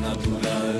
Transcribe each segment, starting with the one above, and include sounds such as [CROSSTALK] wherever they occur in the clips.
Natural.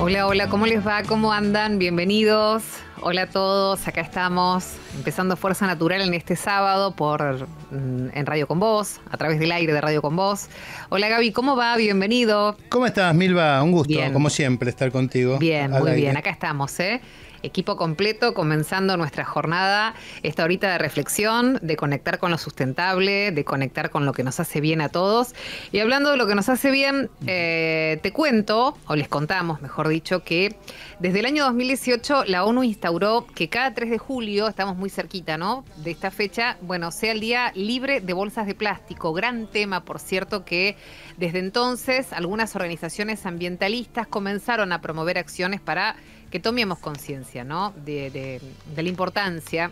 Hola, hola, ¿cómo les va? ¿Cómo andan? Bienvenidos. Hola a todos, acá estamos empezando Fuerza Natural en este sábado por mm, en Radio con Vos, a través del aire de Radio con Vos. Hola Gaby, ¿cómo va? Bienvenido. ¿Cómo estás, Milva? Un gusto, Bien. como siempre, estar contigo. Bien, muy aire. bien, acá estamos, ¿eh? Equipo completo, comenzando nuestra jornada, esta horita de reflexión, de conectar con lo sustentable, de conectar con lo que nos hace bien a todos. Y hablando de lo que nos hace bien, eh, te cuento, o les contamos, mejor dicho, que desde el año 2018 la ONU instauró que cada 3 de julio, estamos muy cerquita, ¿no? De esta fecha, bueno, sea el día libre de bolsas de plástico. Gran tema, por cierto, que desde entonces algunas organizaciones ambientalistas comenzaron a promover acciones para que tomemos conciencia, ¿no? De, de- de la importancia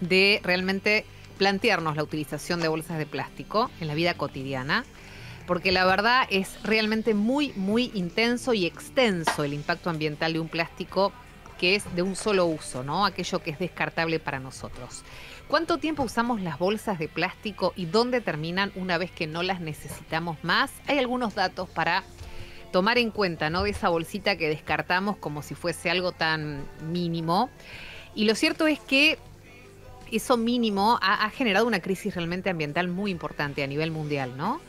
de realmente plantearnos la utilización de bolsas de plástico en la vida cotidiana, porque la verdad es realmente muy, muy intenso y extenso el impacto ambiental de un plástico que es de un solo uso, ¿no? Aquello que es descartable para nosotros. ¿Cuánto tiempo usamos las bolsas de plástico y dónde terminan una vez que no las necesitamos más? Hay algunos datos para tomar en cuenta, ¿no? De esa bolsita que descartamos como si fuese algo tan mínimo. Y lo cierto es que eso mínimo ha, generado una crisis realmente ambiental muy importante a nivel mundial, ¿no?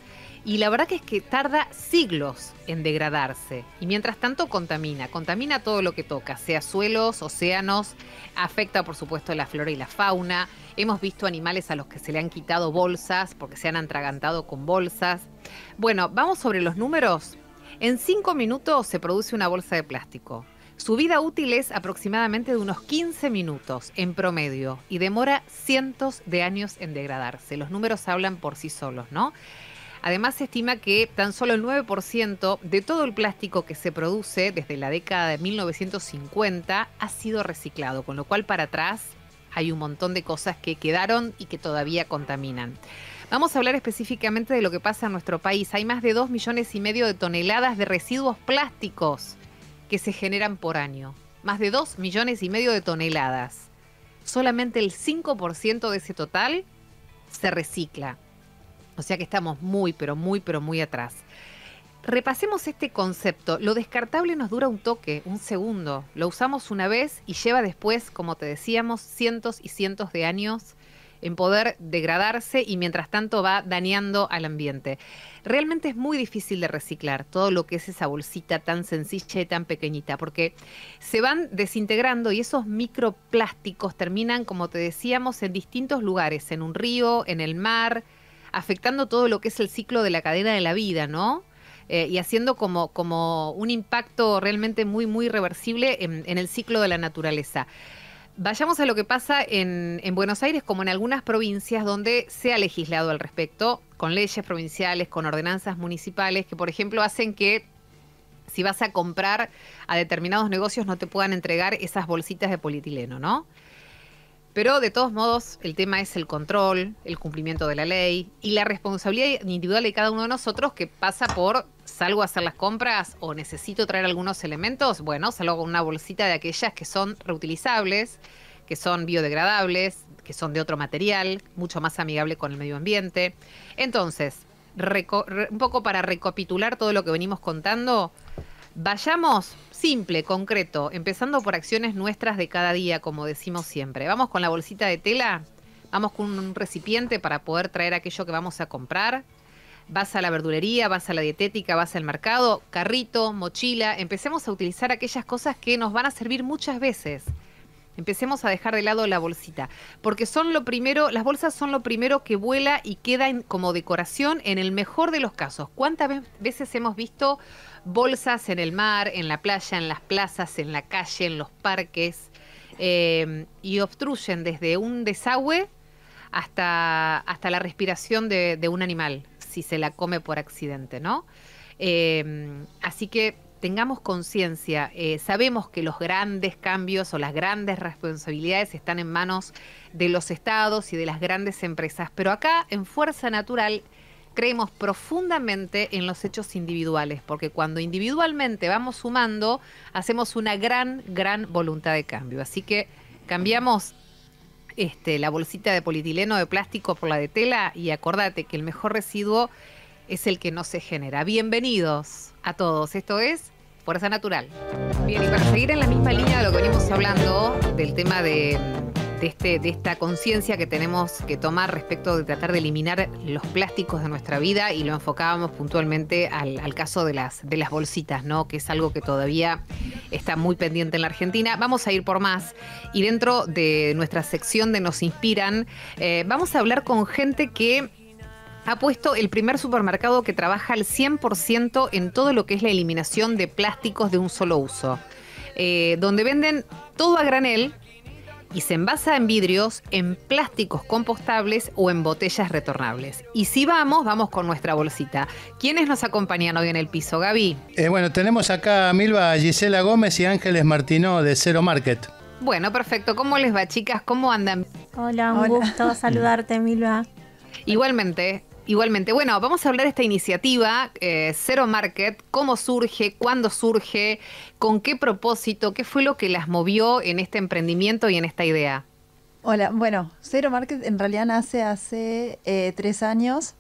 Y la verdad que es que tarda siglos en degradarse. Y mientras tanto contamina, contamina todo lo que toca, sea suelos, océanos, afecta por supuesto la flora y la fauna. Hemos visto animales a los que se le han quitado bolsas porque se han atragantado con bolsas. Bueno, vamos sobre los números. En cinco minutos se produce una bolsa de plástico. Su vida útil es aproximadamente de unos 15 minutos en promedio y demora cientos de años en degradarse. Los números hablan por sí solos, ¿no? Además se estima que tan solo el 9% de todo el plástico que se produce desde la década de 1950 ha sido reciclado, con lo cual para atrás hay un montón de cosas que quedaron y que todavía contaminan. Vamos a hablar específicamente de lo que pasa en nuestro país. Hay más de 2 millones y medio de toneladas de residuos plásticos que se generan por año. Más de 2 millones y medio de toneladas. Solamente el 5% de ese total se recicla. O sea que estamos muy, pero muy, pero muy atrás. Repasemos este concepto. Lo descartable nos dura un toque, un segundo. Lo usamos una vez y lleva después, como te decíamos, cientos y cientos de años en poder degradarse y mientras tanto va dañando al ambiente. Realmente es muy difícil de reciclar todo lo que es esa bolsita tan sencilla y tan pequeñita, porque se van desintegrando y esos microplásticos terminan, como te decíamos, en distintos lugares, en un río, en el mar, afectando todo lo que es el ciclo de la cadena de la vida, ¿no? Eh, y haciendo como, como un impacto realmente muy, muy reversible en, en el ciclo de la naturaleza. Vayamos a lo que pasa en, en Buenos Aires, como en algunas provincias donde se ha legislado al respecto, con leyes provinciales, con ordenanzas municipales, que por ejemplo hacen que si vas a comprar a determinados negocios no te puedan entregar esas bolsitas de polietileno, ¿no? Pero de todos modos, el tema es el control, el cumplimiento de la ley y la responsabilidad individual de cada uno de nosotros que pasa por salgo a hacer las compras o necesito traer algunos elementos, bueno, salgo con una bolsita de aquellas que son reutilizables, que son biodegradables, que son de otro material, mucho más amigable con el medio ambiente. Entonces, un poco para recapitular todo lo que venimos contando, Vayamos simple, concreto, empezando por acciones nuestras de cada día, como decimos siempre. Vamos con la bolsita de tela, vamos con un recipiente para poder traer aquello que vamos a comprar. Vas a la verdulería, vas a la dietética, vas al mercado, carrito, mochila. Empecemos a utilizar aquellas cosas que nos van a servir muchas veces. Empecemos a dejar de lado la bolsita, porque son lo primero, las bolsas son lo primero que vuela y queda como decoración en el mejor de los casos. ¿Cuántas ve- veces hemos visto bolsas en el mar, en la playa, en las plazas, en la calle, en los parques, eh, y obstruyen desde un desagüe hasta, hasta la respiración de, un animal, si se la come por accidente, ¿no? Eh, así que tengamos conciencia, eh, sabemos que los grandes cambios o las grandes responsabilidades están en manos de los estados y de las grandes empresas, pero acá en Fuerza Natural creemos profundamente en los hechos individuales, porque cuando individualmente vamos sumando, hacemos una gran, gran voluntad de cambio. Así que cambiamos este, la bolsita de polietileno de plástico por la de tela y acordate que el mejor residuo es el que no se genera. Bienvenidos a todos. Esto es Fuerza Natural. Bien, y para seguir en la misma línea de lo que venimos hablando, del tema de este, de esta conciencia que tenemos que tomar respecto de tratar de eliminar los plásticos de nuestra vida y lo enfocábamos puntualmente al, caso de las, de las bolsitas, ¿no? que es algo que todavía está muy pendiente en la Argentina. Vamos a ir por más y dentro de nuestra sección de Nos Inspiran, eh, vamos a hablar con gente que ha puesto el primer supermercado que trabaja al 100% en todo lo que es la eliminación de plásticos de un solo uso. Eh, donde venden todo a granel, y se envasa en vidrios, en plásticos compostables o en botellas retornables. Y si vamos, vamos con nuestra bolsita. ¿Quiénes nos acompañan hoy en el piso, Gaby? Eh, bueno, tenemos acá a Milva Gisela Gómez y Ángeles Martino de Cero Market. Bueno, perfecto. ¿Cómo les va, chicas? ¿Cómo andan? Hola, un gusto saludarte, Milva. Igualmente, Igualmente, bueno, vamos a hablar de esta iniciativa, eh, Cero Market, cómo surge, cuándo surge, con qué propósito, qué fue lo que las movió en este emprendimiento y en esta idea. Hola, bueno, Cero Market en realidad nace hace eh, tres años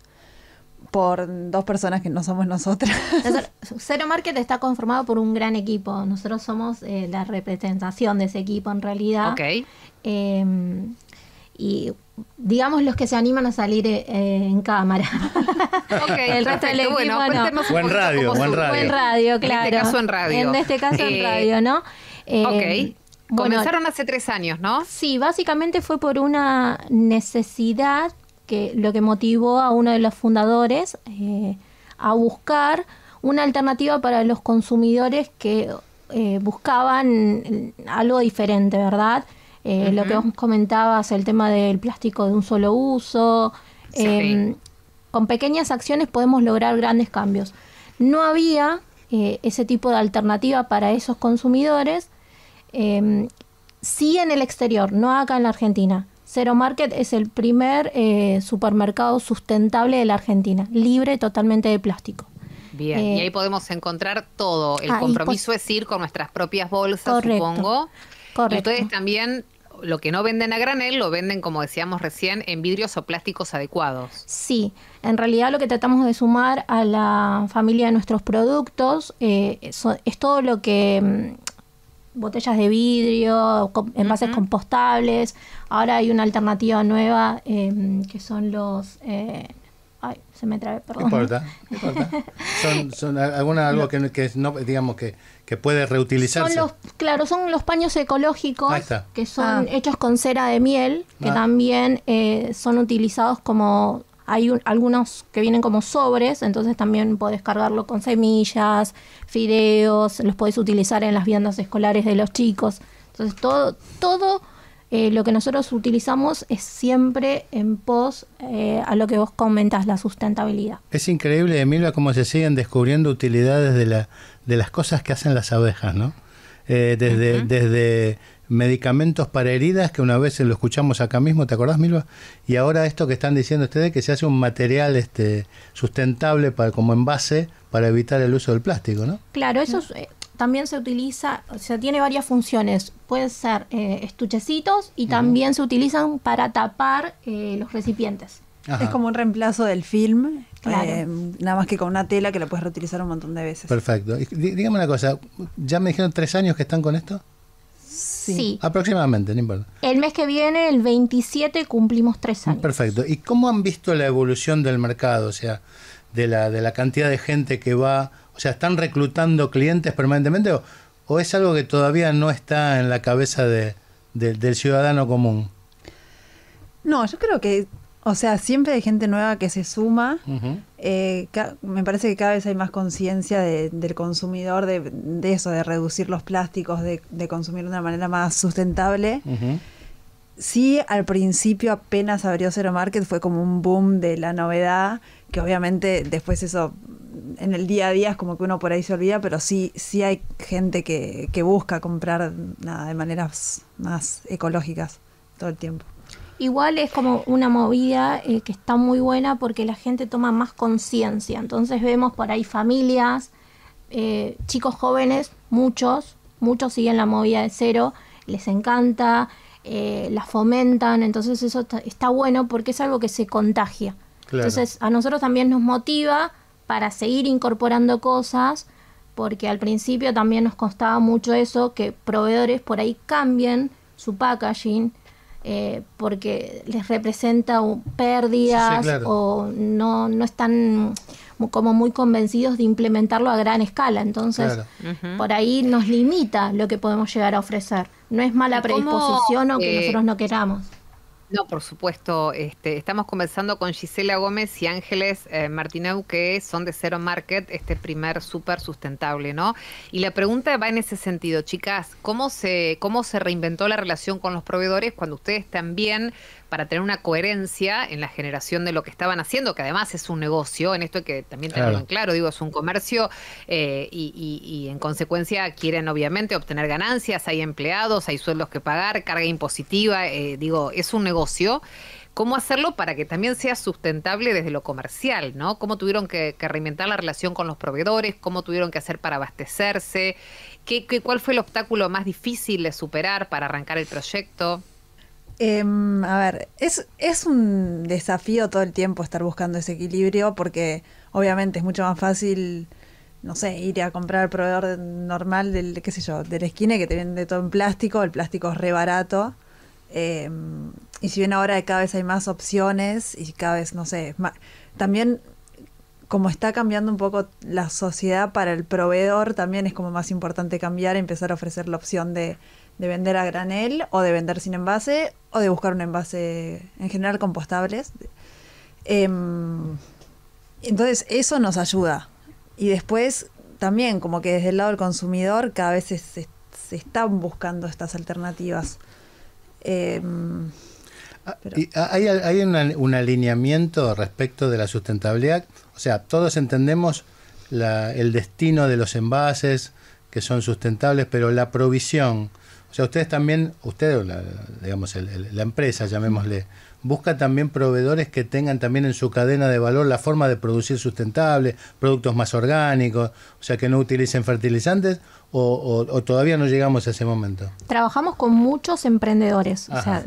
por dos personas que no somos nosotras. Cero Market está conformado por un gran equipo. Nosotros somos eh, la representación de ese equipo en realidad. Ok. Y digamos los que se animan a salir eh, en cámara. [LAUGHS] el resto del equipo bueno, no. Buen radio, buen radio. Buen radio, claro. En este caso en radio. En este caso en eh, radio, ¿no? Eh, ok. Comenzaron hace tres años, ¿no? Sí, básicamente fue por una necesidad que lo que motivó a uno de los fundadores a buscar una alternativa para los consumidores que buscaban algo diferente, ¿verdad? Eh, lo que vos comentabas, el tema del plástico de un solo uso. Em, con pequeñas acciones podemos lograr grandes cambios. No había eh, ese tipo de alternativa para esos consumidores. Em, sí en el exterior, no acá en la Argentina. Zero Market es el primer eh, supermercado sustentable de la Argentina, libre totalmente de plástico. Bien, y ahí podemos encontrar todo. El compromiso es ir con nuestras propias bolsas, supongo. Correcto. ustedes también lo que no venden a granel lo venden, como decíamos recién, en vidrios o plásticos adecuados. Sí, en realidad lo que tratamos de sumar a la familia de nuestros productos eh, es, todo lo que mm, botellas de vidrio, envases compostables. Ahora hay una alternativa nueva em, que son los eh, Ay, se me trae, perdón. No importa, no importa. [LAUGHS] Son, son alguna, algo que, que, no, digamos que, que puede reutilizarse. Son los, claro, son los paños ecológicos que son ah. hechos con cera de miel, que ah. también eh, son utilizados como hay algunos que vienen como sobres, entonces también podés cargarlo con semillas, fideos, los podés utilizar en las viandas escolares de los chicos. Entonces todo, todo eh, lo que nosotros utilizamos es siempre en pos eh, a lo que vos comentas, la sustentabilidad. Es increíble, Emilia, cómo se siguen descubriendo utilidades de, la, de las cosas que hacen las abejas, ¿no? Eh, desde, desde medicamentos para heridas, que una vez lo escuchamos acá mismo, ¿te acordás, Milva? Y ahora esto que están diciendo ustedes, que se hace un material este, sustentable para, como envase para evitar el uso del plástico, ¿no? Claro, eso es, también se utiliza, o sea, tiene varias funciones. Pueden ser eh, estuchecitos y también se utilizan para tapar eh, los recipientes. Es como un reemplazo del film, eh, nada más que con una tela que la puedes reutilizar un montón de veces. Perfecto. dígame una cosa, ¿ya me dijeron tres años que están con esto? Sí. Aproximadamente, no importa. El mes que viene, el 27, cumplimos tres años. Perfecto. ¿Y cómo han visto la evolución del mercado? O sea, de la, de la cantidad de gente que va o sea, ¿están reclutando clientes permanentemente o, es algo que todavía no está en la cabeza de, del ciudadano común? No, yo creo que, o sea, siempre hay gente nueva que se suma. Eh, me parece que cada vez hay más conciencia del consumidor de, eso, de reducir los plásticos, de, consumir de una manera más sustentable. Sí, al principio apenas abrió Zero Market fue como un boom de la novedad, que obviamente después eso en el día a día es como que uno por ahí se olvida, pero sí, sí hay gente que, busca comprar nada de maneras más ecológicas todo el tiempo. Igual es como una movida eh, que está muy buena porque la gente toma más conciencia. Entonces vemos por ahí familias, eh, chicos jóvenes, muchos, muchos siguen la movida de cero, les encanta, eh, la fomentan, entonces eso está, está bueno porque es algo que se contagia. Entonces a nosotros también nos motiva para seguir incorporando cosas, porque al principio también nos costaba mucho eso, que proveedores por ahí cambien su packaging. Eh, porque les representa pérdidas o no, no están como muy convencidos de implementarlo a gran escala. Entonces, por ahí nos limita lo que podemos llegar a ofrecer. No es mala predisposición o que eh, nosotros no queramos. No, por supuesto. Este, estamos conversando con Gisela Gómez y Ángeles eh, Martineu, que son de Zero Market, este primer súper sustentable, ¿no? Y la pregunta va en ese sentido, chicas, ¿cómo se, ¿cómo se reinventó la relación con los proveedores cuando ustedes también para tener una coherencia en la generación de lo que estaban haciendo, que además es un negocio, en esto que también tenerlo claro. en claro, digo, es un comercio eh, y, en consecuencia quieren obviamente obtener ganancias, hay empleados, hay sueldos que pagar, carga impositiva, eh, digo, es un negocio. ¿Cómo hacerlo para que también sea sustentable desde lo comercial? ¿no? ¿Cómo tuvieron que, reinventar la relación con los proveedores? ¿Cómo tuvieron que hacer para abastecerse? ¿Qué, qué, cuál fue el obstáculo más difícil de superar para arrancar el proyecto? Em, a ver, es, es un desafío todo el tiempo estar buscando ese equilibrio porque obviamente es mucho más fácil, no sé, ir a comprar el proveedor normal del, qué sé yo, del esquina que te vende todo en plástico, el plástico es re barato. Em, y si bien ahora cada vez hay más opciones y cada vez, no sé, también como está cambiando un poco la sociedad para el proveedor, también es como más importante cambiar, empezar a ofrecer la opción de de vender a granel o de vender sin envase o de buscar un envase en general compostables. Em, entonces eso nos ayuda. Y después también como que desde el lado del consumidor cada vez se, están buscando estas alternativas. Em, ah, ah, ¿Hay, hay un alineamiento respecto de la sustentabilidad? O sea, todos entendemos el destino de los envases que son sustentables, pero la provisión o sea, ustedes también, ustedes, la, digamos, la empresa, llamémosle, busca también proveedores que tengan también en su cadena de valor la forma de producir sustentable, productos más orgánicos, o sea, que no utilicen fertilizantes, o, todavía no llegamos a ese momento. Trabajamos con muchos emprendedores, o sea,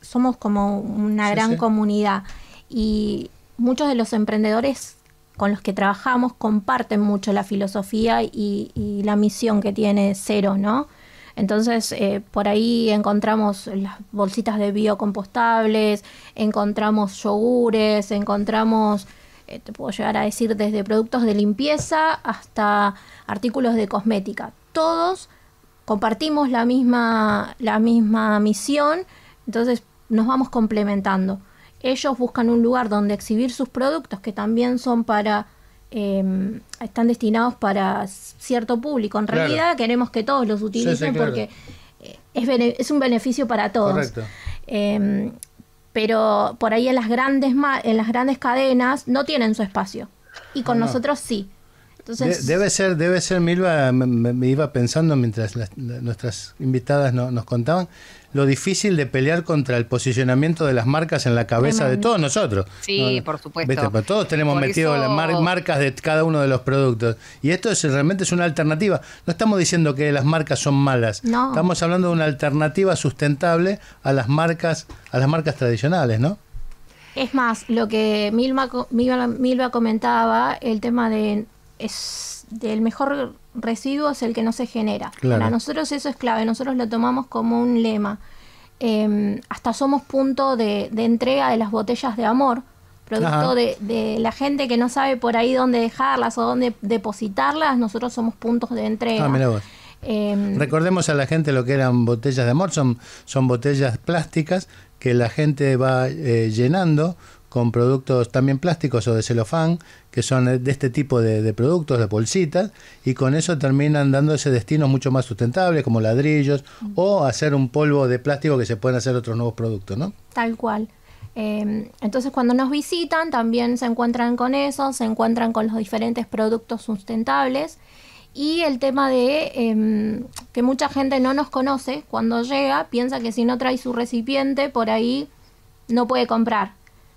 somos como una gran comunidad y muchos de los emprendedores con los que trabajamos comparten mucho la filosofía y, y la misión que tiene Cero, ¿no? Entonces, eh, por ahí encontramos las bolsitas de biocompostables, encontramos yogures, encontramos, eh, te puedo llegar a decir, desde productos de limpieza hasta artículos de cosmética. Todos compartimos la misma, la misma misión, entonces nos vamos complementando. Ellos buscan un lugar donde exhibir sus productos que también son para Em, están destinados para cierto público. En realidad queremos que todos los utilicen porque eh, es, es, un beneficio para todos. Em, pero por ahí en las grandes en las grandes cadenas no tienen su espacio y con nosotros sí. Entonces, debe ser, debe ser, Milva, me, iba pensando mientras nuestras invitadas nos contaban, lo difícil de pelear contra el posicionamiento de las marcas en la cabeza de todos nosotros. Sí, por supuesto. todos tenemos metido las marcas de cada uno de los productos. Y esto es, realmente es una alternativa. No estamos diciendo que las marcas son malas. Estamos hablando de una alternativa sustentable a las marcas, a las marcas tradicionales, ¿no? Es más, lo que Milva, Milva comentaba, el tema de es del mejor residuo es el que no se genera. Para nosotros eso es clave, nosotros lo tomamos como un lema. Em, hasta somos punto de, entrega de las botellas de amor, producto de, la gente que no sabe por ahí dónde dejarlas o dónde depositarlas, nosotros somos puntos de entrega. Ah, em, Recordemos a la gente lo que eran botellas de amor, son, son botellas plásticas que la gente va eh, llenando con productos también plásticos o de celofán, que son de este tipo de, productos, de bolsitas, y con eso terminan dando ese destino mucho más sustentable, como ladrillos, o hacer un polvo de plástico que se pueden hacer otros nuevos productos, ¿no? Tal cual. Em, entonces cuando nos visitan también se encuentran con eso, se encuentran con los diferentes productos sustentables y el tema de em, que mucha gente no nos conoce cuando llega, piensa que si no trae su recipiente por ahí no puede comprar.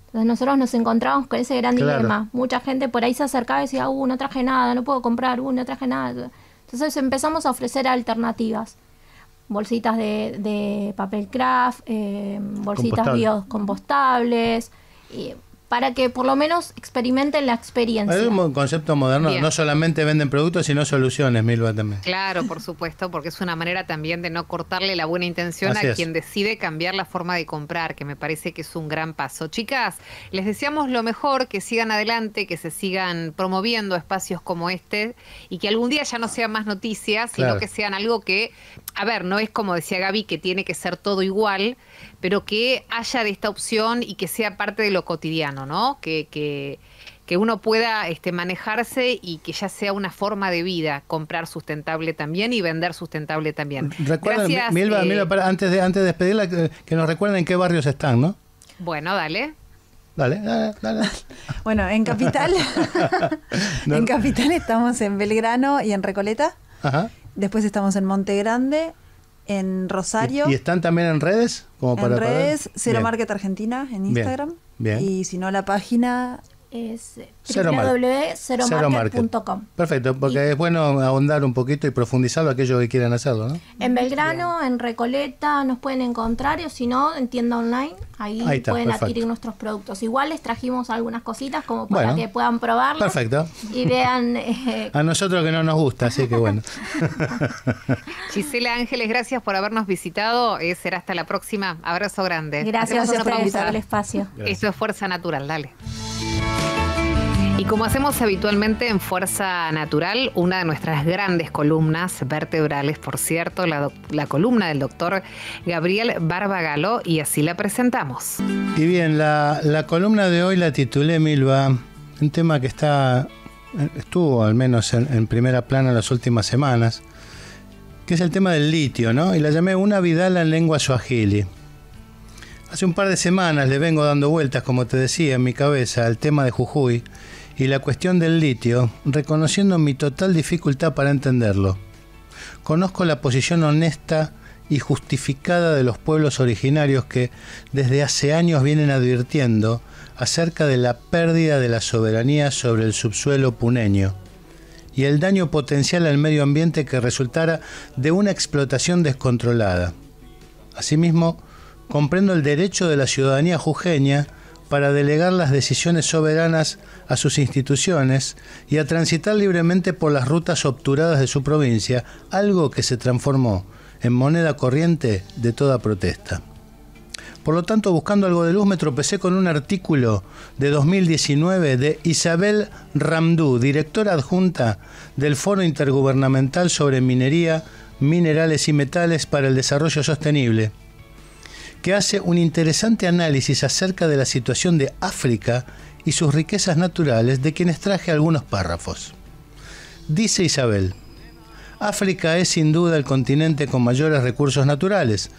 Entonces nosotros nos encontramos con ese gran dilema. Mucha gente por ahí se acercaba y decía, uh, no traje nada, no puedo comprar, uh, no traje nada. Entonces empezamos a ofrecer alternativas. Bolsitas de, de papel craft, eh, bolsitas biocompostables, para que por lo menos experimenten la experiencia. Es un concepto moderno, Bien. no solamente venden productos, sino soluciones, Milva también. Claro, por supuesto, porque es una manera también de no cortarle la buena intención Así a es. quien decide cambiar la forma de comprar, que me parece que es un gran paso. Chicas, les deseamos lo mejor, que sigan adelante, que se sigan promoviendo espacios como este y que algún día ya no sean más noticias, sino Claro. que sean algo que, a ver, no es como decía Gaby, que tiene que ser todo igual, pero que haya de esta opción y que sea parte de lo cotidiano, ¿no? Que, que, que uno pueda este, manejarse y que ya sea una forma de vida, comprar sustentable también y vender sustentable también. Recuerden, Gracias, Milva, eh, Milva, para- antes, de, antes de despedirla, que, que nos recuerden en qué barrios están, ¿no? Bueno, dale. Dale, dale, dale. [LAUGHS] Bueno, en Capital, [LAUGHS] No. en Capital estamos en Belgrano y en Recoleta. Ajá. Después estamos en Monte Grande, en Rosario, ¿Y, están también en redes? Como para en para- redes, Cero. Market Argentina en Bien, Instagram. bien. Y si no, la página Es Cero Mar- Cero www.ceromarket.com. Perfecto, porque es bueno ahondar un poquito y profundizarlo aquellos que quieran hacerlo, ¿no? En Belgrano, en Recoleta nos pueden encontrar, o si no, en tienda online, ahí, Ahí está, pueden perfecto. adquirir nuestros productos. Igual les trajimos algunas cositas como para Bueno, que puedan probarlas Perfecto. y vean [LAUGHS] eh, A nosotros que no nos gusta, así que bueno. [LAUGHS] Gisela Ángeles, gracias por habernos visitado. Eh, será hasta la próxima. Abrazo grande. gracias pausa. por el espacio. Gracias. Esto es Fuerza Natural, dale. Y como hacemos habitualmente en Fuerza Natural, una de nuestras grandes columnas vertebrales, por cierto, la, columna del doctor Gabriel Barbagalo, y así la presentamos. Y bien, la, columna de hoy la titulé Milva, un tema que está estuvo al menos en, en primera plana las últimas semanas, que es el tema del litio, ¿no? Y la llamé Una Vidala en lengua suajili. Hace un par de semanas le vengo dando vueltas, como te decía, en mi cabeza al tema de Jujuy y la cuestión del litio, reconociendo mi total dificultad para entenderlo. Conozco la posición honesta y justificada de los pueblos originarios que desde hace años vienen advirtiendo acerca de la pérdida de la soberanía sobre el subsuelo puneño y el daño potencial al medio ambiente que resultara de una explotación descontrolada. Asimismo, comprendo el derecho de la ciudadanía jujeña para delegar las decisiones soberanas a sus instituciones y a transitar libremente por las rutas obturadas de su provincia, algo que se transformó en moneda corriente de toda protesta. Por lo tanto, buscando algo de luz, me tropecé con un artículo de 2019 de Isabel Ramdú, directora adjunta del Foro Intergubernamental sobre Minería, Minerales y Metales para el Desarrollo Sostenible, que hace un interesante análisis acerca de la situación de África y sus riquezas naturales, de quienes traje algunos párrafos. Dice Isabel, África es sin duda el continente con mayores recursos naturales,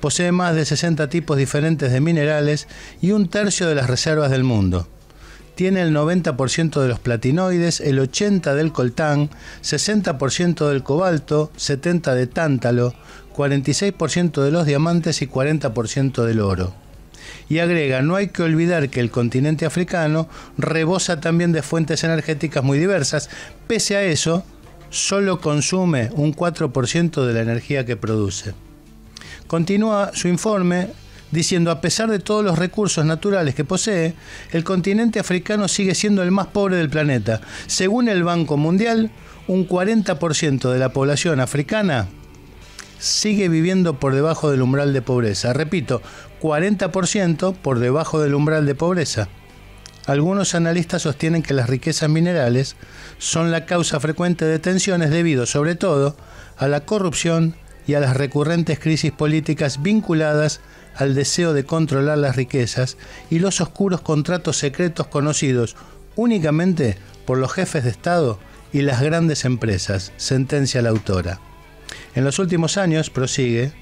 posee más de 60 tipos diferentes de minerales y un tercio de las reservas del mundo. Tiene el 90% de los platinoides, el 80% del coltán, 60% del cobalto, 70% de tántalo, 46% de los diamantes y 40% del oro. Y agrega, no hay que olvidar que el continente africano rebosa también de fuentes energéticas muy diversas. Pese a eso, solo consume un 4% de la energía que produce. Continúa su informe diciendo, a pesar de todos los recursos naturales que posee, el continente africano sigue siendo el más pobre del planeta. Según el Banco Mundial, un 40% de la población africana sigue viviendo por debajo del umbral de pobreza. Repito, 40% por debajo del umbral de pobreza. Algunos analistas sostienen que las riquezas minerales son la causa frecuente de tensiones debido sobre todo a la corrupción y a las recurrentes crisis políticas vinculadas al deseo de controlar las riquezas y los oscuros contratos secretos conocidos únicamente por los jefes de Estado y las grandes empresas, sentencia la autora. En los últimos años, prosigue,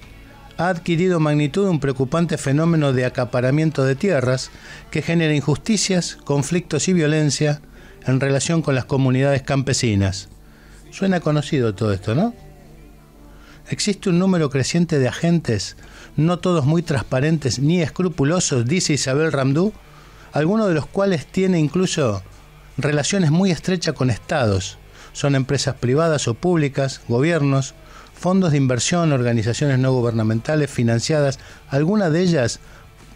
ha adquirido magnitud un preocupante fenómeno de acaparamiento de tierras que genera injusticias, conflictos y violencia en relación con las comunidades campesinas. Suena conocido todo esto, ¿no? Existe un número creciente de agentes, no todos muy transparentes ni escrupulosos, dice Isabel Ramdú, algunos de los cuales tiene incluso relaciones muy estrechas con estados. Son empresas privadas o públicas, gobiernos, fondos de inversión, organizaciones no gubernamentales financiadas, algunas de ellas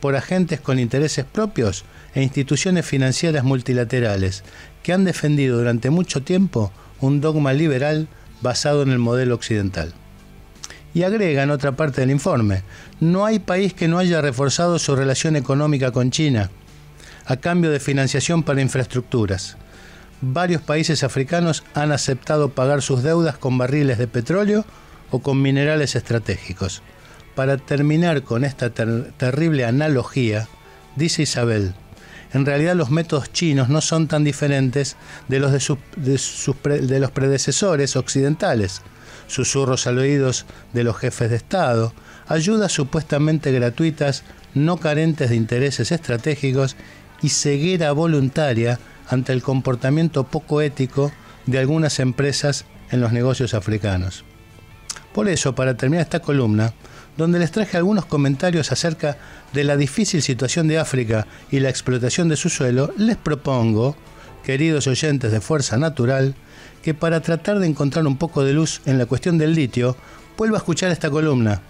por agentes con intereses propios e instituciones financieras multilaterales que han defendido durante mucho tiempo un dogma liberal basado en el modelo occidental. Y agrega en otra parte del informe, no hay país que no haya reforzado su relación económica con China a cambio de financiación para infraestructuras. Varios países africanos han aceptado pagar sus deudas con barriles de petróleo o con minerales estratégicos. Para terminar con esta terrible analogía, dice Isabel, en realidad los métodos chinos no son tan diferentes de los de, de los predecesores occidentales. Susurros al oídos de los jefes de Estado, ayudas supuestamente gratuitas, no carentes de intereses estratégicos y ceguera voluntaria ante el comportamiento poco ético de algunas empresas en los negocios africanos. Por eso, para terminar esta columna, donde les traje algunos comentarios acerca de la difícil situación de África y la explotación de su suelo, les propongo, queridos oyentes de Fuerza Natural, que para tratar de encontrar un poco de luz en la cuestión del litio, vuelva a escuchar esta columna,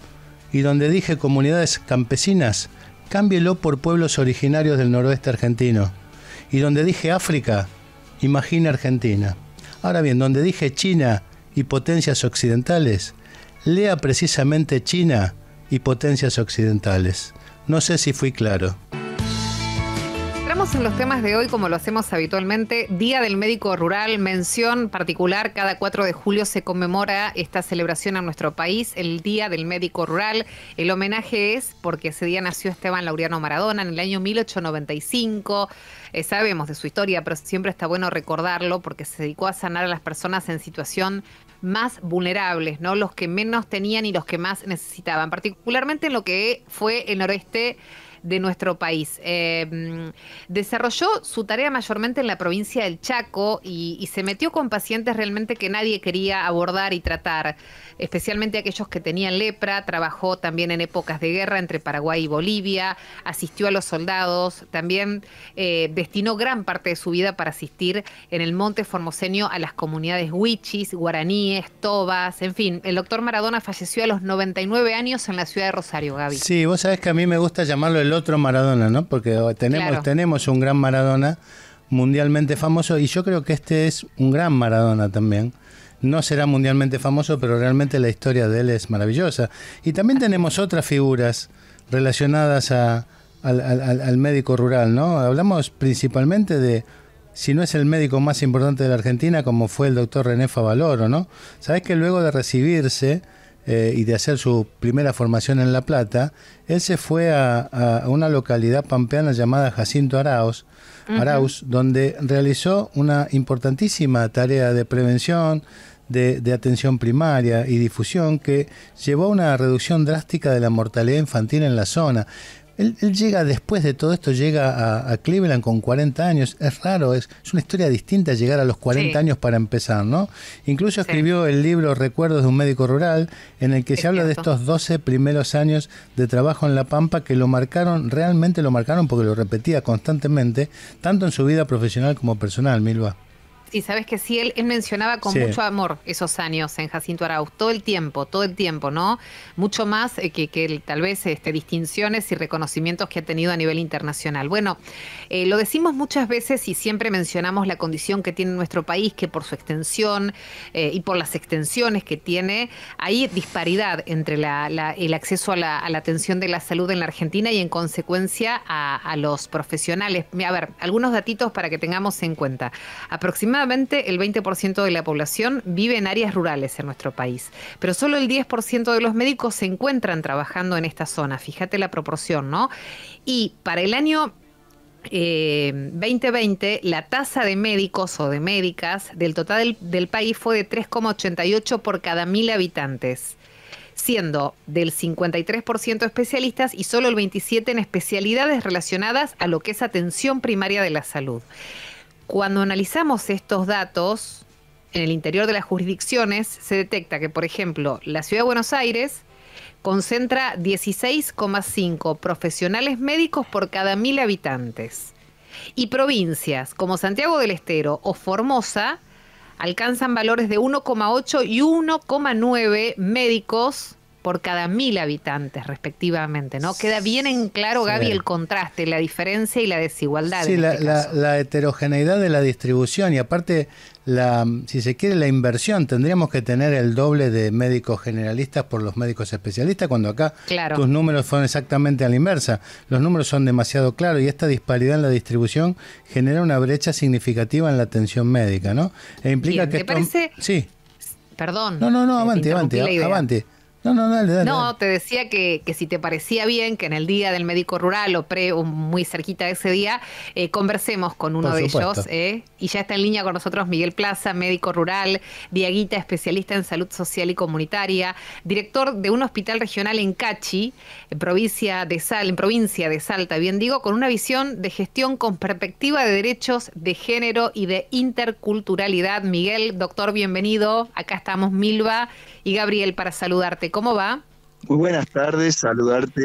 y donde dije comunidades campesinas, cámbielo por pueblos originarios del noroeste argentino. Y donde dije África, imagina Argentina. Ahora bien, donde dije China y potencias occidentales, lea precisamente China y potencias occidentales. No sé si fui claro en los temas de hoy como lo hacemos habitualmente. Día del Médico Rural, mención particular. Cada 4 de julio se conmemora esta celebración en nuestro país, el Día del Médico Rural. El homenaje es porque ese día nació Esteban Laureano Maradona en el año 1895. Eh, sabemos de su historia, pero siempre está bueno recordarlo porque se dedicó a sanar a las personas en situación más vulnerables, ¿no? Los que menos tenían y los que más necesitaban, particularmente en lo que fue el noreste de nuestro país. Eh, desarrolló su tarea mayormente en la provincia del Chaco y, se metió con pacientes realmente que nadie quería abordar y tratar especialmente aquellos que tenían lepra, trabajó también en épocas de guerra entre Paraguay y Bolivia, asistió a los soldados, también eh, destinó gran parte de su vida para asistir en el monte formoseño a las comunidades huichis, guaraníes, tobas, en fin, el doctor Maradona falleció a los 99 años en la ciudad de Rosario, Gaby. Sí, vos sabés que a mí me gusta llamarlo el otro Maradona, ¿no? Porque tenemos, tenemos un gran Maradona mundialmente famoso y yo creo que este es un gran Maradona también no será mundialmente famoso, pero realmente la historia de él es maravillosa. Y también tenemos otras figuras relacionadas a, al, médico rural, ¿no? Hablamos principalmente de, si no es el médico más importante de la Argentina, como fue el doctor René Favaloro, ¿no? Sabes que luego de recibirse eh, y de hacer su primera formación en La Plata, él se fue a, una localidad pampeana llamada Jacinto Arauz, Arauz, donde realizó una importantísima tarea de prevención, de, atención primaria y difusión que llevó a una reducción drástica de la mortalidad infantil en la zona. Él, llega después de todo esto, llega a, Cleveland con 40 años. Es raro, es, es, una historia distinta llegar a los 40 años para empezar, ¿no? Incluso escribió el libro Recuerdos de un médico rural, en el que se habla de estos 12 primeros años de trabajo en La Pampa que lo marcaron, realmente lo marcaron porque lo repetía constantemente, tanto en su vida profesional como personal, Milva. Y sabes que sí, él, mencionaba con mucho amor esos años en Jacinto Arauz, todo el tiempo, todo el tiempo, ¿no? Mucho más eh, que, que, tal vez este, distinciones y reconocimientos que ha tenido a nivel internacional. Bueno, eh, lo decimos muchas veces y siempre mencionamos la condición que tiene nuestro país, que por su extensión eh, y por las extensiones que tiene, hay disparidad entre el acceso a la, atención de la salud en la Argentina y en consecuencia a, a los profesionales. A ver, algunos datitos para que tengamos en cuenta. Aproximadamente el 20% de la población vive en áreas rurales en nuestro país, pero solo el 10% de los médicos se encuentran trabajando en esta zona. Fíjate la proporción, ¿no? Y para el año 2020 eh, la tasa de médicos o de médicas del total del, país fue de 3,88 por cada mil habitantes, siendo del 53% especialistas y solo el 27% en especialidades relacionadas a lo que es atención primaria de la salud. Cuando analizamos estos datos en el interior de las jurisdicciones, se detecta que, por ejemplo, la Ciudad de Buenos Aires concentra 16,5 profesionales médicos por cada mil habitantes. Y provincias como Santiago del Estero o Formosa alcanzan valores de 1,8 y 1,9 médicos por cada mil habitantes, respectivamente, ¿no? Queda bien en claro, Gaby, el contraste, la diferencia y la desigualdad. Sí, este la, heterogeneidad de la distribución y aparte, la, si se quiere, la inversión. Tendríamos que tener el doble de médicos generalistas por los médicos especialistas, cuando acá tus números son exactamente a la inversa. Los números son demasiado claros y esta disparidad en la distribución genera una brecha significativa en la atención médica, ¿no? E implica que... ¿Te parece? Sí. Perdón. No, no, no, avante, avante, avante. No, no, dale, dale. No, te decía que, que, si te parecía bien que en el día del médico rural o pre o muy cerquita de ese día, eh, conversemos con uno de ellos. Eh, y ya está en línea con nosotros Miguel Plaza, médico rural, Diaguita, especialista en salud social y comunitaria, director de un hospital regional en Cachi, en provincia de Sal, en provincia de Salta, bien digo, con una visión de gestión con perspectiva de derechos de género y de interculturalidad. Miguel, doctor, bienvenido. Acá estamos Milva y Gabriel para saludarte. ¿Cómo va? Muy buenas tardes, saludarte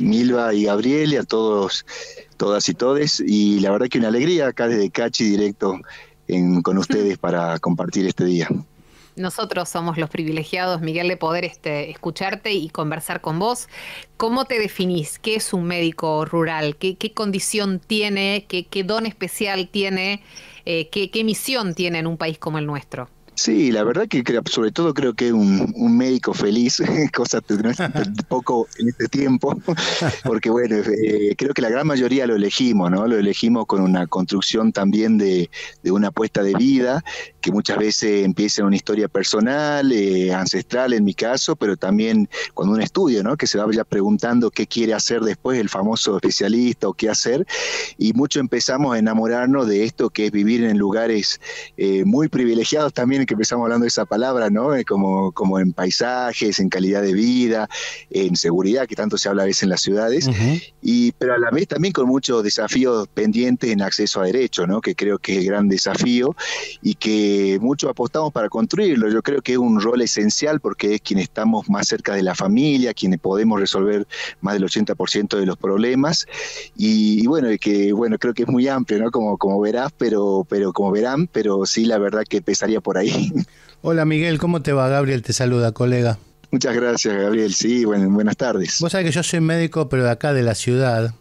Milva y Gabriel y a todos, todas y todes. Y la verdad que una alegría acá desde Cachi directo con ustedes [LAUGHS] para compartir este día. Nosotros somos los privilegiados, Miguel, de poder este, escucharte y conversar con vos. ¿Cómo te definís? ¿Qué es un médico rural? ¿Qué, condición tiene? ¿Qué, don especial tiene? Eh, ¿qué, ¿Qué misión tiene en un país como el nuestro? Sí, la verdad que sobre todo creo que un, un médico feliz, [LAUGHS] cosa que no es [LAUGHS] poco en este tiempo, [LAUGHS] porque bueno, eh, creo que la gran mayoría lo elegimos, ¿no? Lo elegimos con una construcción también de, de una apuesta de vida, que muchas veces empieza en una historia personal, eh, ancestral en mi caso, pero también cuando un estudio, ¿no? Que se va ya preguntando qué quiere hacer después el famoso especialista o qué hacer, y mucho empezamos a enamorarnos de esto que es vivir en lugares eh, muy privilegiados también que empezamos hablando de esa palabra, ¿no? Como, como en paisajes, en calidad de vida, en seguridad, que tanto se habla a veces en las ciudades, y, pero a la vez también con muchos desafíos pendientes en acceso a derechos, ¿no? Que creo que es el gran desafío y que mucho apostamos para construirlo. Yo creo que es un rol esencial porque es quien estamos más cerca de la familia, quienes podemos resolver más del 80% de los problemas, y, bueno, que bueno, creo que es muy amplio, ¿no? Como, como verás, pero, pero como verán, pero sí, la verdad que empezaría por ahí. Hola Miguel, ¿cómo te va? Gabriel te saluda, colega. Muchas gracias, Gabriel. Sí, buenas tardes. Vos sabés que yo soy médico, pero de acá, de la ciudad.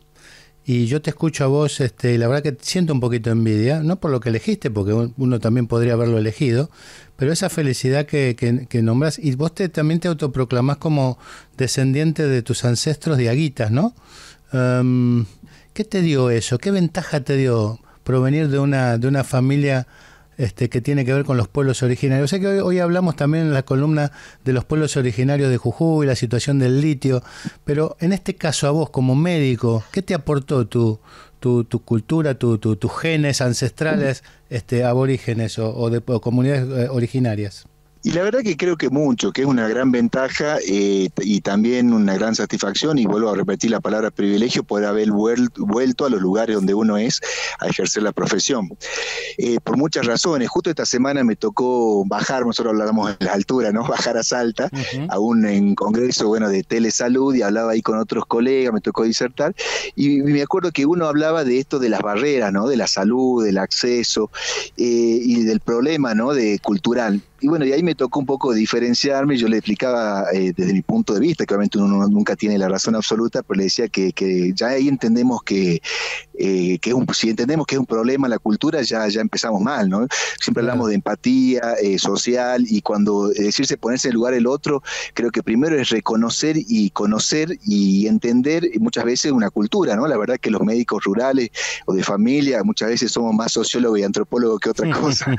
Y yo te escucho a vos, este, y la verdad que siento un poquito de envidia, no por lo que elegiste, porque uno también podría haberlo elegido, pero esa felicidad que, que, nombras, y vos te, también te autoproclamás como descendiente de tus ancestros de Aguitas, ¿no? Em, ¿Qué te dio eso? ¿Qué ventaja te dio provenir de una, de una familia este, que tiene que ver con los pueblos originarios. Sé que hoy, hablamos también en la columna de los pueblos originarios de Jujuy, la situación del litio, pero en este caso a vos como médico, ¿qué te aportó tu, tu, tu cultura, tus genes ancestrales este, aborígenes o, de comunidades eh, originarias? Y la verdad que creo que mucho, que es una gran ventaja eh, y también una gran satisfacción, y vuelvo a repetir la palabra privilegio, poder haber vuelto a los lugares donde uno es a ejercer la profesión. Eh, por muchas razones, justo esta semana me tocó bajar, nosotros hablamos de la altura, ¿no? [LAUGHS] Bajar a Salta, aún en congreso, bueno, de telesalud, y hablaba ahí con otros colegas, me tocó disertar, y me acuerdo que uno hablaba de esto de las barreras, ¿no? De la salud, del acceso, eh, y del problema, ¿no? De cultural y bueno, y ahí me tocó un poco diferenciarme, yo le explicaba eh, desde mi punto de vista, que obviamente uno nunca tiene la razón absoluta, pero le decía que, que ya ahí entendemos que, eh, que es un, si entendemos que es un problema la cultura, ya, ya empezamos mal, ¿no? Siempre hablamos de empatía eh, social y cuando decirse ponerse en el lugar del otro, creo que primero es reconocer y conocer y entender muchas veces una cultura, ¿no? La verdad que los médicos rurales o de familia muchas veces somos más sociólogos y antropólogos que otra [LAUGHS] cosa,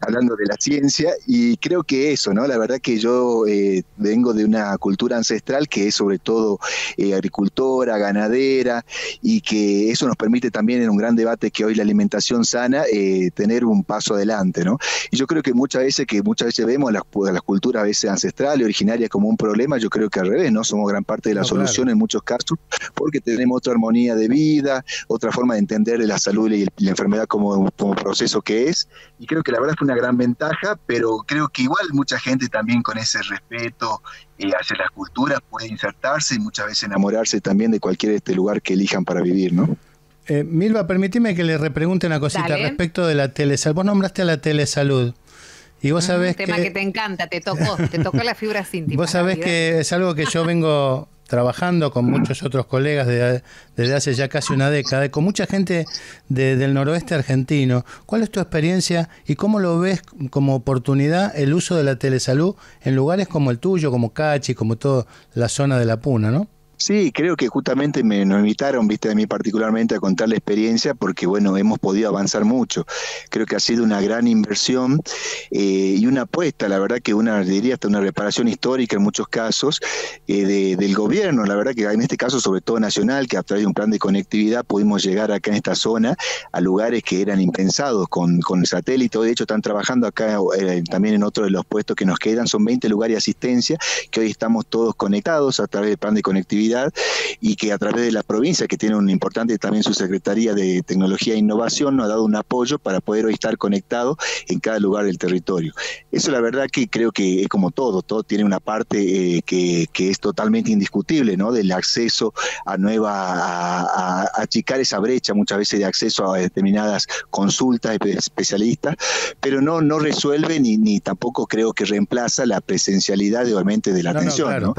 hablando de la ciencia y y creo que eso, ¿no? La verdad que yo eh, vengo de una cultura ancestral que es sobre todo eh, agricultora, ganadera, y que eso nos permite también en un gran debate que hoy la alimentación sana, eh, tener un paso adelante, ¿no? Y yo creo que muchas veces que muchas veces vemos las, las culturas a veces ancestrales, originarias como un problema, yo creo que al revés, ¿no? Somos gran parte de la solución en muchos casos, porque tenemos otra armonía de vida, otra forma de entender la salud y la enfermedad como, como proceso que es, y creo que la verdad es una gran ventaja, pero creo que igual mucha gente también con ese respeto eh, hacia las culturas puede insertarse y muchas veces enamorarse también de cualquier este lugar que elijan para vivir, ¿no? Eh, Milva, permíteme que le repregunte una cosita respecto de la telesalud. Vos nombraste a la telesalud. Y vos sabés Un tema que, te encanta, te tocó, te tocó la fibra íntimas. Vos sabés que es algo que yo vengo trabajando con muchos otros colegas desde hace ya casi una década, con mucha gente del noroeste argentino. ¿Cuál es tu experiencia y cómo lo ves como oportunidad el uso de la telesalud en lugares como el tuyo, como Cachi, como toda la zona de la Puna, ¿no? Sí, creo que justamente me nos invitaron, viste, a mí particularmente a contar la experiencia porque, bueno, hemos podido avanzar mucho. Creo que ha sido una gran inversión eh, y una apuesta, la verdad que una, diría hasta una reparación histórica en muchos casos eh, del gobierno, la verdad que en este caso sobre todo nacional, que a través de un plan de conectividad pudimos llegar acá en esta zona a lugares que eran impensados con, con el satélite. De hecho, están trabajando acá eh, también en otro de los puestos que nos quedan, son 20 lugares de asistencia que hoy estamos todos conectados a través del plan de conectividad y que a través de la provincia, que tiene un importante también su Secretaría de Tecnología e Innovación, nos ha dado un apoyo para poder hoy estar conectado en cada lugar del territorio. Eso la verdad que creo que es como todo, todo tiene una parte eh, que, es totalmente indiscutible, ¿no? Del acceso a nueva, a, achicar esa brecha muchas veces de acceso a determinadas consultas especialistas, pero no, no resuelve ni, ni tampoco creo que reemplaza la presencialidad obviamente de la atención. ¿no?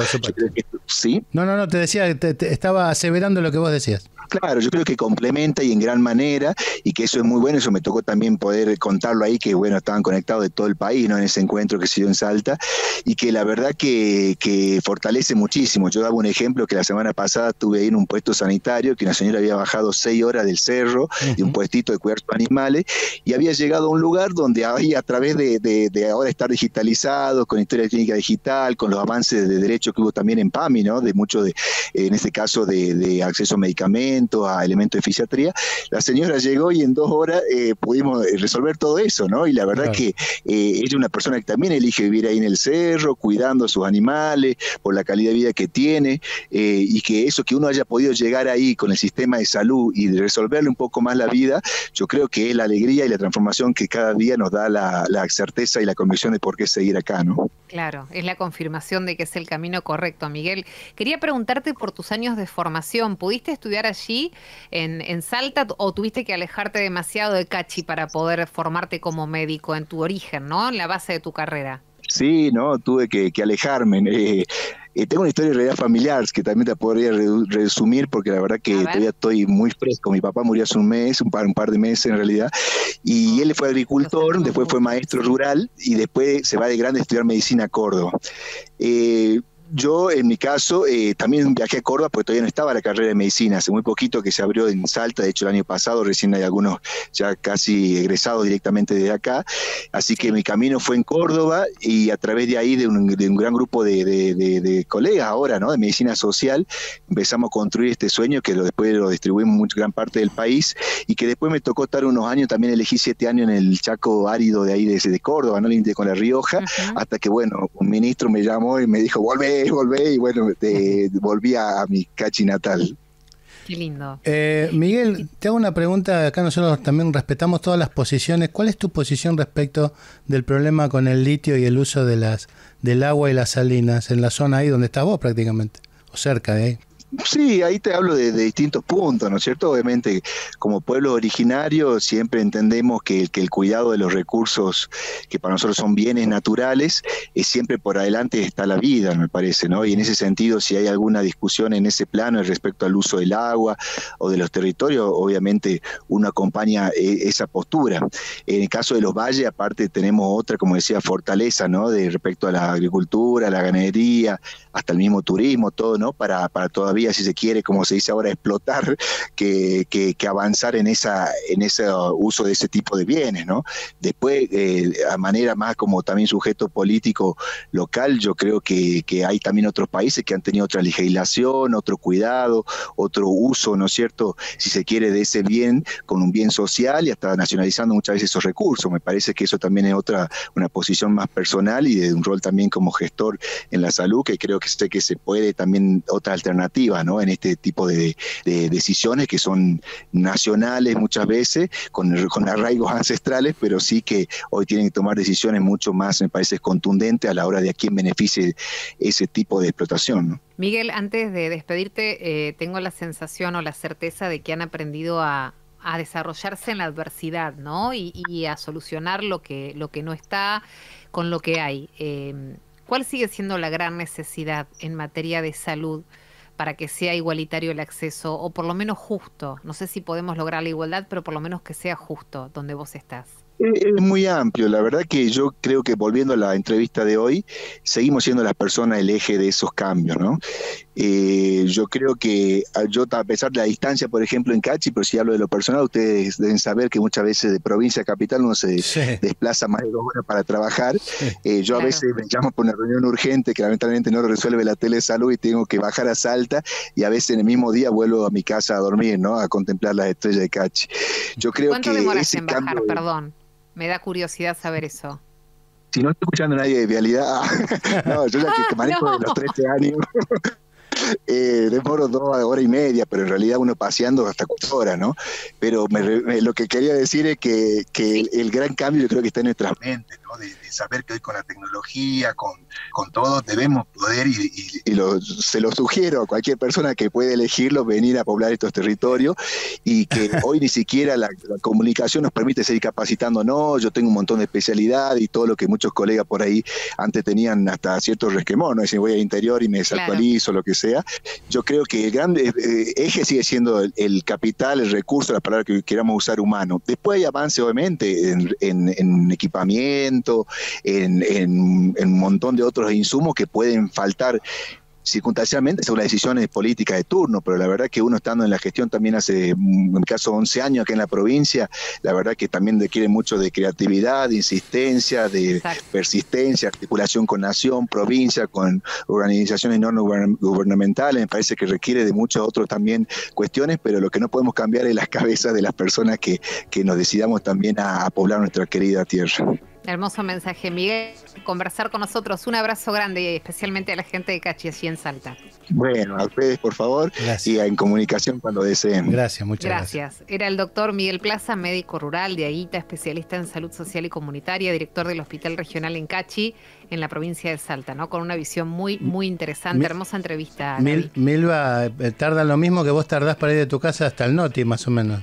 ¿Sí? No, no, no, te decía, te, estaba aseverando lo que vos decías. Claro, yo creo que complementa y en gran manera, y que eso es muy bueno, eso me tocó también poder contarlo ahí, que bueno, estaban conectados de todo el país, ¿no? En ese encuentro que se dio en Salta, y que la verdad que, que fortalece muchísimo. Yo daba un ejemplo que la semana pasada estuve ahí en un puesto sanitario, que una señora había bajado seis horas del cerro, de un puestito de cuerpos animales, y había llegado a un lugar donde ahí a través de, de, ahora estar digitalizado, con historia clínica digital, con los avances de derecho que hubo también en PAMI, ¿no? De mucho de, en este caso, de, de acceso a medicamentos, a elementos de fisiatría, la señora llegó y en dos horas eh, pudimos eh, resolver todo eso, ¿no? Y la verdad que eh, ella es una persona que también elige vivir ahí en el cerro, cuidando a sus animales, por la calidad de vida que tiene, y que eso que uno haya podido llegar ahí con el sistema de salud y resolverle un poco más la vida, yo creo que es la alegría y la transformación que cada día nos da la, la certeza y la convicción de por qué seguir acá, ¿no? Claro, es la confirmación de que es el camino correcto, Miguel. Quería preguntarte por tus años de formación. ¿Pudiste estudiar allí? en, Salta o tuviste que alejarte demasiado de Cachi para poder formarte como médico en tu origen, ¿no? En la base de tu carrera. Sí, no, tuve que, alejarme. Eh, eh, tengo una historia de realidad familiar que también te podría resumir porque la verdad que todavía estoy muy fresco. Mi papá murió hace un mes, un par, un par de meses en realidad, y él fue agricultor, después fue maestro rural y después se va de grande a estudiar medicina a Córdoba. Eh, yo, en mi caso, eh, también viajé a Córdoba porque todavía no estaba la carrera de medicina. Hace muy poquito que se abrió en Salta, de hecho el año pasado recién hay algunos ya casi egresados directamente de acá. Así que mi camino fue en Córdoba y a través de ahí, de un, gran grupo de, colegas ahora, ¿no? De medicina social, empezamos a construir este sueño que lo, después lo distribuimos en mucha gran parte del país y que después me tocó estar unos años, también elegí siete años en el Chaco árido de ahí, de, Córdoba, ¿no? Límite con La Rioja, hasta que, bueno, un ministro me llamó y me dijo, vuelve [LAUGHS] volvé, y bueno, te, volví a, mi cachi natal. Qué lindo. Eh, Miguel, te hago una pregunta. Acá nosotros también respetamos todas las posiciones. ¿Cuál es tu posición respecto del problema con el litio y el uso de las del agua y las salinas en la zona ahí donde estás vos prácticamente? O cerca de ahí. Sí, ahí te hablo de, distintos puntos, ¿no es cierto? Obviamente, como pueblo originario, siempre entendemos que, que, el cuidado de los recursos que para nosotros son bienes naturales, es siempre por adelante está la vida, me parece, ¿no? Y en ese sentido, si hay alguna discusión en ese plano respecto al uso del agua o de los territorios, obviamente uno acompaña eh, esa postura. En el caso de los valles, aparte tenemos otra, como decía, fortaleza, ¿no? De respecto a la agricultura, la ganadería, hasta el mismo turismo, todo, ¿no? Para, para si se quiere, como se dice ahora, explotar, que, que, avanzar en esa en ese uso de ese tipo de bienes, ¿no? Después, eh, a manera más como también sujeto político local, yo creo que, que hay también otros países que han tenido otra legislación, otro cuidado, otro uso, ¿no es cierto?, si se quiere, de ese bien con un bien social y hasta nacionalizando muchas veces esos recursos. Me parece que eso también es otra, una posición más personal y de un rol también como gestor en la salud, que creo que sé que se puede también otra alternativa en este tipo de, decisiones que son nacionales muchas veces, con, con, arraigos ancestrales, pero sí que hoy tienen que tomar decisiones mucho más, me parece, contundentes a la hora de a quién beneficie ese tipo de explotación. Miguel, antes de despedirte, eh, tengo la sensación o la certeza de que han aprendido a, a desarrollarse en la adversidad, ¿no? Y, a solucionar lo que, lo que no está con lo que hay. Em, ¿Cuál sigue siendo la gran necesidad en materia de salud para que sea igualitario el acceso o por lo menos justo? No sé si podemos lograr la igualdad, pero por lo menos que sea justo donde vos estás. Es muy amplio, la verdad que yo creo que volviendo a la entrevista de hoy, seguimos siendo las personas el eje de esos cambios, ¿no? Eh, yo creo que yo, a pesar de la distancia, por ejemplo, en Cachi, pero si hablo de lo personal, ustedes deben saber que muchas veces de provincia a capital uno se desplaza más de dos horas para trabajar. Eh, yo a veces me llamo por una reunión urgente que lamentablemente no lo resuelve la telesalud y tengo que bajar a Salta y a veces en el mismo día vuelvo a mi casa a dormir, ¿no? A contemplar las estrellas de Cachi. Yo creo ¿Cuánto que demoras en bajar, perdón? Me da curiosidad saber eso. Si no estoy escuchando a nadie de vialidad, [LAUGHS] no, yo ya que manejo de los 13 años. [LAUGHS] eh, demoro dos horas y media, pero en realidad uno paseando hasta cuatro horas, ¿no? Pero lo que quería decir es que, el, gran cambio yo creo que está en nuestras mentes, ¿no? De, saber que hoy con la tecnología, con, con todo, debemos poder, y, se lo sugiero a cualquier persona que puede elegirlo, venir a poblar estos territorios, y que [LAUGHS] hoy ni siquiera la, comunicación nos permite seguir capacitando, no, yo tengo un montón de especialidad y todo lo que muchos colegas por ahí antes tenían hasta cierto resquemón, ¿no? Decir, voy al interior y me desactualizo, lo que sea yo creo que el gran eh, eje sigue siendo el, capital, el recurso, la palabra que queramos usar humano. Después hay avance, obviamente, en, equipamiento, en, en un montón de otros insumos que pueden faltar circunstancialmente son las decisiones políticas de turno, pero la verdad que uno estando en la gestión también hace, en mi caso, 11 años aquí en la provincia, la verdad que también requiere mucho de creatividad, de insistencia, de persistencia, articulación con nación, provincia, con organizaciones no gubernamentales, me parece que requiere de muchas otras también cuestiones, pero lo que no podemos cambiar es las [LAUGHS] cabezas de las personas que, que nos decidamos también a poblar nuestra querida tierra. Hermoso mensaje, Miguel. Conversar con nosotros. Un abrazo grande, especialmente a la gente de Cachi, así en Salta. Bueno, a ustedes, por favor, gracias. y en comunicación cuando deseen. Gracias, muchas gracias. Gracias. Era el doctor Miguel Plaza, médico rural de Aguita, especialista en salud social y comunitaria, director del Hospital Regional en Cachi, en la provincia de Salta, ¿no? Con una visión muy, muy interesante. Hermosa entrevista. Mil, Milva, eh, tarda lo mismo que vos tardás para ir de tu casa hasta el Noti, más o menos.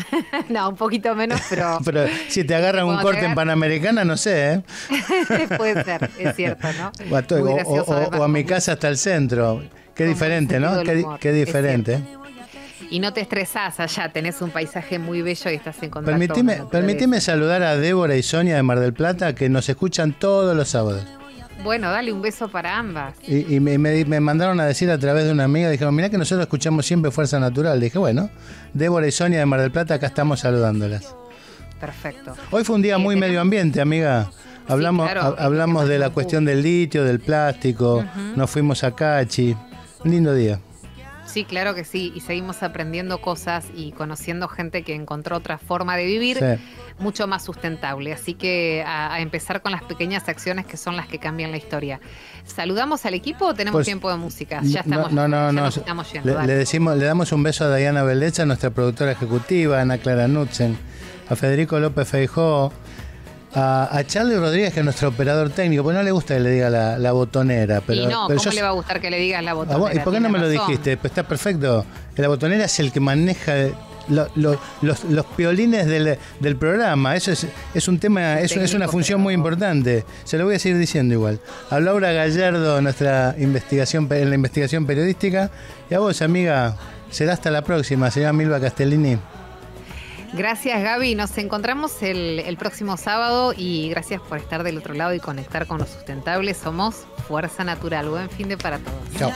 [LAUGHS] no, un poquito menos, pero. [LAUGHS] pero si te agarran un corte en Panamericana, no sé, ¿eh? [LAUGHS] Puede ser, es cierto, ¿no? O, a, mi casa hasta el centro. Qué diferente, ¿no? Qué, diferente. Y no te estresás allá, tenés un paisaje muy bello y estás en contacto. Permitime, permitime saludar a Débora y Sonia de Mar del Plata que nos escuchan todos los sábados. Bueno, dale un beso para ambas. Y, me, mandaron a decir a través de una amiga, dijeron, mira que nosotros escuchamos siempre Fuerza Natural. dije, bueno, Débora y Sonia de Mar del Plata, acá estamos saludándolas. Perfecto. Hoy fue un día muy medio ambiente, amiga. Hablamos, hablamos de la cuestión del litio, del plástico, nos fuimos a Cachi. Un lindo día. Sí, claro que sí, y seguimos aprendiendo cosas y conociendo gente que encontró otra forma de vivir mucho más sustentable. Así que a, empezar con las pequeñas acciones que son las que cambian la historia. ¿Saludamos al equipo o tenemos pues, tiempo de música? Ya estamos, no, no, no, estamos yendo, le, decimos, le damos un beso a Diana Beleza, nuestra productora ejecutiva, Ana Clara Nutzen, a Federico López Feijó, a, Charlie Rodríguez, que es nuestro operador técnico, porque no le gusta que le diga la, botonera. Pero, y no, ¿cómo le va a gustar que le digas la botonera? ¿Y por qué no me lo dijiste? Pues está perfecto. La botonera es el que maneja los, los, piolines del, del, programa. Eso es, es un tema, eso es una función muy importante. Se lo voy a seguir diciendo igual. A Laura Gallardo, nuestra investigación en la investigación periodística. Y a vos, amiga, será hasta la próxima, señora Milva Castellini. Gracias Gaby, nos encontramos el, el, próximo sábado y gracias por estar del otro lado y conectar con los sustentables. Somos Fuerza Natural. Buen fin de para todos. Chao.